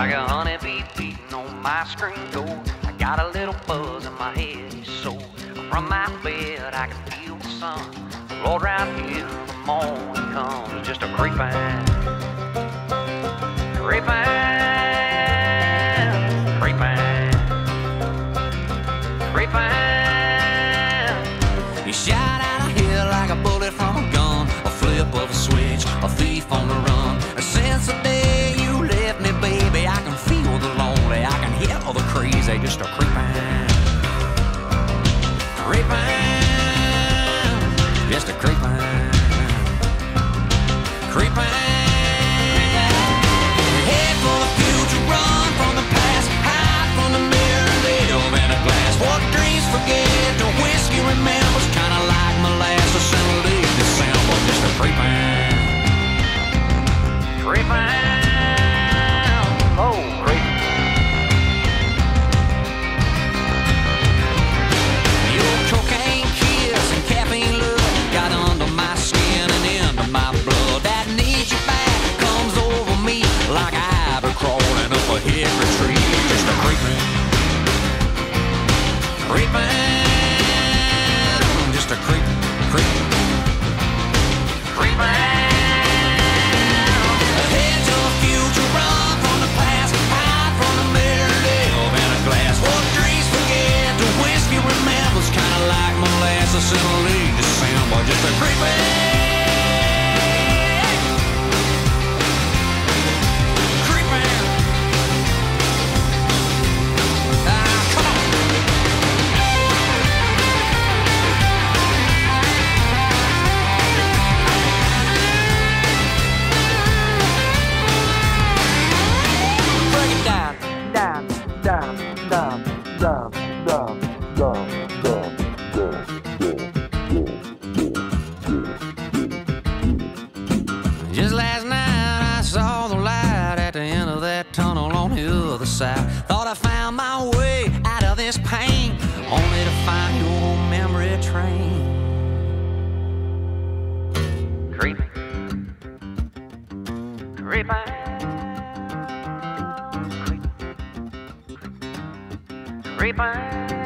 Like a honeybee beating on my screen door. I got a little buzz in my head, so from my bed I can feel the sun. Lord, right here, the morning comes just a creeping, creeping. friend. on the other side. Thought I found my way out of this pain, only to find your memory train. Creeping, creeping. Creeping.